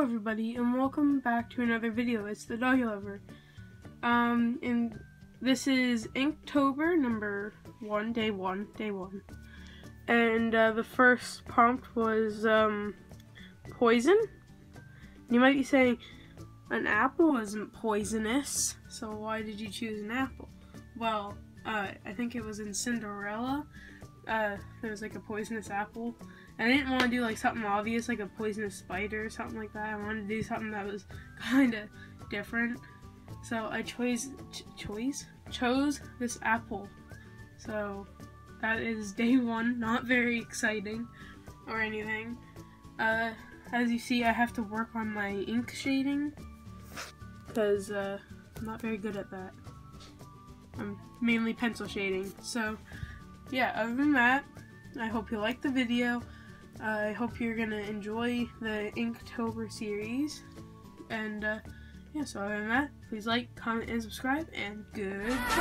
everybody and welcome back to another video. It's the Doggy Lover. Um, and this is Inktober number one, day one, day one. And uh, the first prompt was um, poison. You might be saying, an apple isn't poisonous, so why did you choose an apple? Well, uh, I think it was in Cinderella. Uh, there was like a poisonous apple I didn't want to do like something obvious like a poisonous spider or something like that. I wanted to do something that was kind of different. So I chose ch choice chose this apple. So that is day one. Not very exciting or anything. Uh, as you see, I have to work on my ink shading because uh, I'm not very good at that. I'm mainly pencil shading. So yeah, other than that, I hope you liked the video. I hope you're gonna enjoy the Inktober series. And uh, yeah, so other than that, please like, comment, and subscribe, and goodbye.